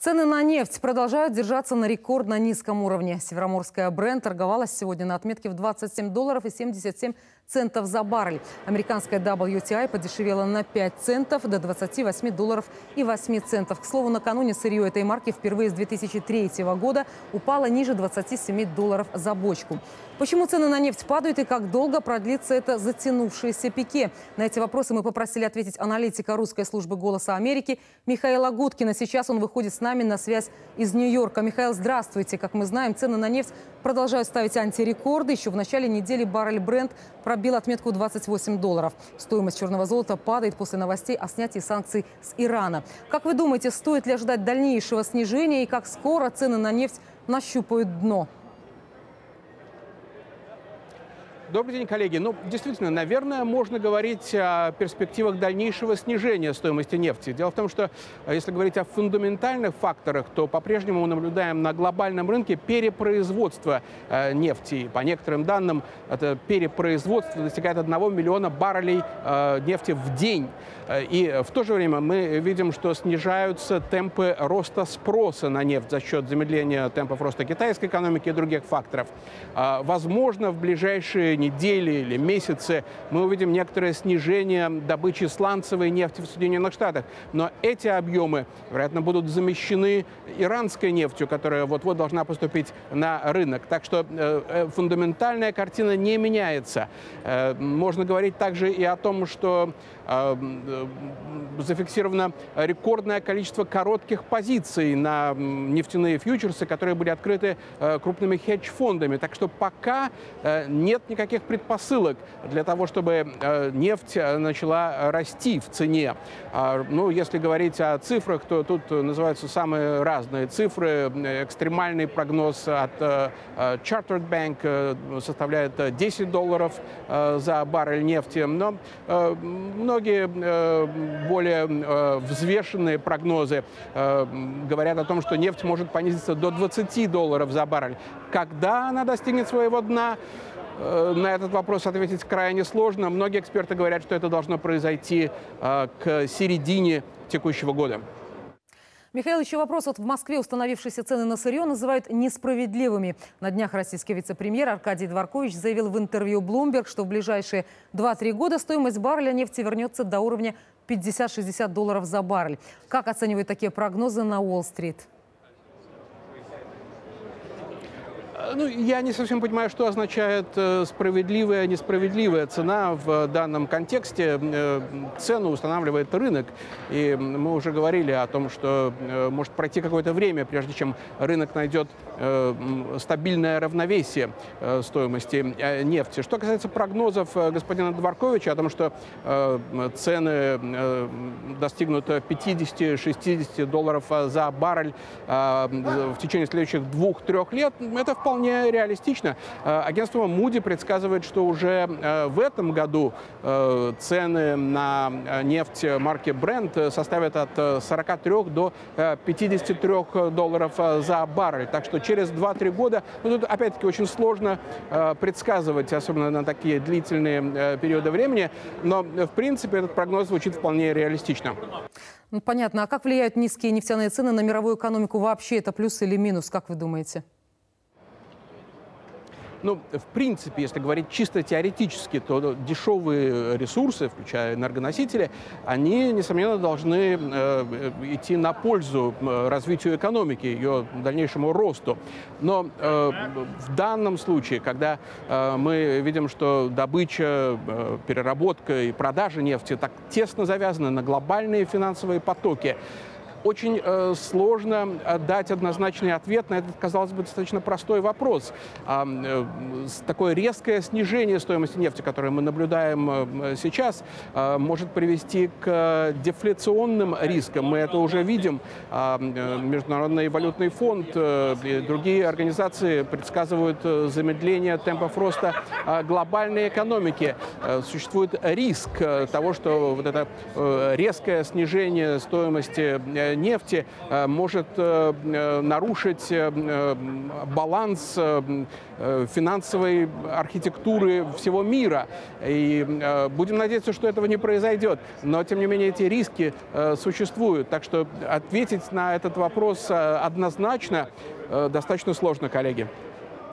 Цены на нефть продолжают держаться на рекордно низком уровне. Североморская бренд торговалась сегодня на отметке в 27 долларов и 77 центов за баррель. Американская WTI подешевела на 5 центов до 28 долларов и 8 центов. К слову, накануне сырье этой марки впервые с 2003 года упало ниже 27 долларов за бочку. Почему цены на нефть падают и как долго продлится это затянувшееся пике? На эти вопросы мы попросили ответить аналитика русской службы «Голоса Америки» Михаила Гудкина. Сейчас он выходит с нами на связь из Нью-Йорка. Михаил, здравствуйте. Как мы знаем, цены на нефть продолжают ставить антирекорды. Еще в начале недели баррель бренд пробил отметку 28 долларов. Стоимость черного золота падает после новостей о снятии санкций с Ирана. Как вы думаете, стоит ли ожидать дальнейшего снижения и как скоро цены на нефть нащупают дно? Добрый день, коллеги. Ну, действительно, наверное, можно говорить о перспективах дальнейшего снижения стоимости нефти. Дело в том, что э, если говорить о фундаментальных факторах, то по-прежнему мы наблюдаем на глобальном рынке перепроизводство э, нефти. По некоторым данным, это перепроизводство достигает 1 миллиона баррелей э, нефти в день. И в то же время мы видим, что снижаются темпы роста спроса на нефть за счет замедления темпов роста китайской экономики и других факторов. Возможно, в ближайшие недели или месяцы мы увидим некоторое снижение добычи сланцевой нефти в Соединенных Штатах. Но эти объемы, вероятно, будут замещены иранской нефтью, которая вот-вот должна поступить на рынок. Так что э, э фундаментальная картина не меняется. Э, можно говорить также и о том, что э, э зафиксировано рекордное количество коротких позиций на нефтяные фьючерсы, которые были открыты э, крупными хедж-фондами. Так что пока нет никаких никаких предпосылок для того, чтобы э, нефть э, начала расти в цене. А, ну, если говорить о цифрах, то тут называются самые разные цифры. Экстремальный прогноз от э, Chartered Bank составляет 10 долларов за баррель нефти. Но многие более взвешенные прогнозы говорят о том, что нефть может понизиться до 20 долларов за баррель. Когда она достигнет своего дна, на этот вопрос ответить крайне сложно. Многие эксперты говорят, что это должно произойти э, к середине текущего года. Михаил, еще вопрос. Вот в Москве установившиеся цены на сырье называют несправедливыми. На днях российский вице-премьер Аркадий Дворкович заявил в интервью Bloomberg, что в ближайшие 2-3 года стоимость барреля нефти вернется до уровня 50-60 долларов за баррель. Как оценивают такие прогнозы на Уолл-стрит? Ну, я не совсем понимаю, что означает э, справедливая, несправедливая цена в данном контексте. Э, цену устанавливает рынок. И мы уже говорили о том, что э, может пройти какое-то время, прежде чем рынок найдет стабильное равновесие стоимости нефти. Что касается прогнозов господина Дворковича о том, что цены достигнут 50-60 долларов за баррель в течение следующих двух-трех лет, это вполне вполне реалистично. Э, агентство Moody предсказывает, что уже э, в этом году э, цены на нефть марки Brent составят от 43 до 53 долларов за баррель. Так что через 2-3 года, ну, тут опять-таки очень сложно предсказывать, особенно на такие длительные периоды времени, но в принципе этот прогноз звучит вполне реалистично. Ну, понятно. А как влияют низкие нефтяные цены на мировую экономику вообще? Это плюс или минус, как вы думаете? Ну, в принципе, если говорить чисто теоретически, то дешевые ресурсы, включая энергоносители, они, несомненно, должны э, идти на пользу э, развитию экономики, ее дальнейшему росту. Но э, в данном случае, когда э, мы видим, что добыча, э, переработка и продажа нефти так тесно завязаны на глобальные финансовые потоки, очень э, сложно э, дать однозначный ответ на этот, казалось бы, достаточно простой вопрос. А, э, такое резкое снижение стоимости нефти, которое мы наблюдаем э, сейчас, э, может привести к дефляционным рискам. Мы это уже видим. А, э, Международный валютный фонд э, и другие организации предсказывают э, замедление темпов роста э, глобальной экономики. Э, существует риск э, того, что вот это э, резкое снижение стоимости нефти может нарушить баланс финансовой архитектуры всего мира. И будем надеяться, что этого не произойдет. Но, тем не менее, эти риски существуют. Так что ответить на этот вопрос однозначно достаточно сложно, коллеги.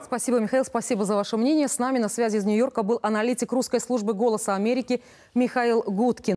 Спасибо, Михаил, спасибо за ваше мнение. С нами на связи из Нью-Йорка был аналитик русской службы «Голоса Америки» Михаил Гудкин.